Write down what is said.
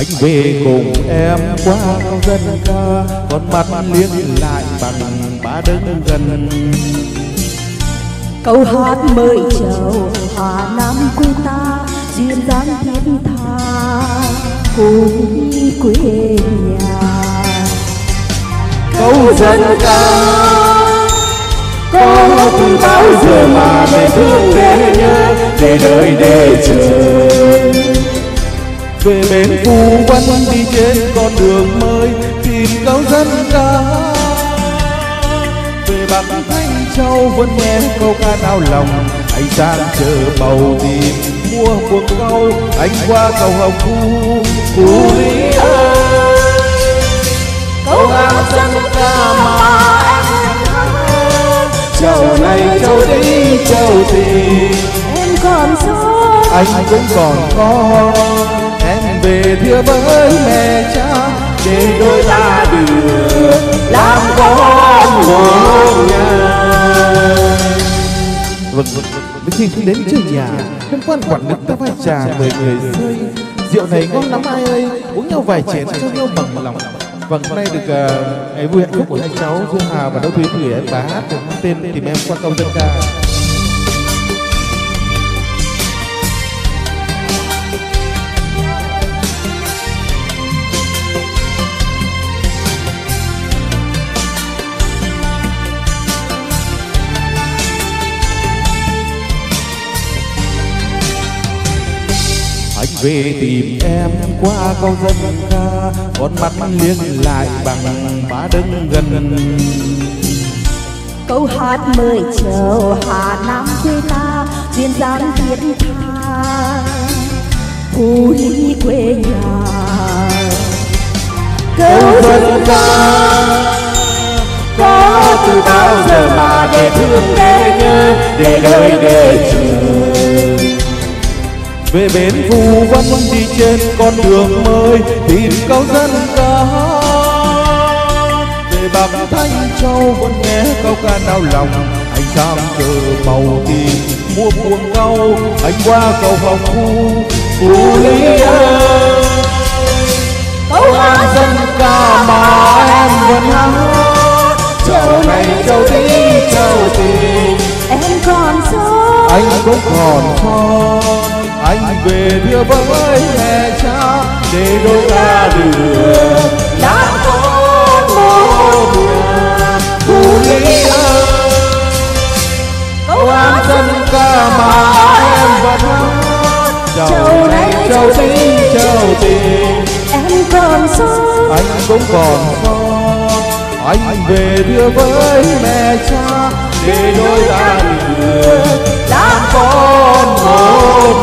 anh về cùng em. Qua câu dân ca con mắt liếc lại bằng ba đứng gần. Câu hát mời chào hà nam quê ta duyên dáng thiết tha vui quê nhà. Câu dân ca có bao giờ mà để thương để nhớ để đợi để chờ về bên phù văn đi trên con đường mới tìm câu dân ca. Về bạc thanh châu vẫn nghe câu ca nao lòng anh sang chờ bầu tìm mua cuộc câu anh qua cầu hồng thu phù lý ơi. Câu hát dân ca mà em châu này châu đi châu tìm em còn sống. anh cũng còn con em về thưa với mẹ cha, để đôi ta được làm con một nhà. Vâng vâng, vâng, vâng. khi khi đến chơi nhà. Em quan quản được ta phải trà mời người rơi rượu này ngon lắm ai ơi. Uống nhau vài chén cho nhau bằng lòng. Vâng hôm nay được ờ, ngày vui hạnh phúc của hai cháu dương hà và đỗ thúy gửi em bà hát được tên tìm em qua câu dân ca. về tìm em qua câu dân ca, con mắt liếc lại bằng má đứng gần. Câu hát mời chào hà nam quê ta, duyên dáng thiết tha. Phú lý quê nhà. Câu dân ca, có từ bao giờ mà để thương để nhớ, để đời để chờ về bên phù văn đi trên con đường mới tìm câu dân ca. Về bạc thanh châu vẫn nghe câu ca nao lòng. Anh sang chờ bầu tìm mua buông câu anh qua cầu hồng khu phù lý ơi. Câu hát dân ca mà em vẫn hát. châu này châu tí châu tình em còn sống anh cũng còn anh về thưa với mẹ cha để đôi ta được đã có một phù lý hát dân ca mà em vẫn châu này châu tí châu tình em còn sống. Anh cũng còn con anh về thưa với mẹ cha để đôi ta được làm con một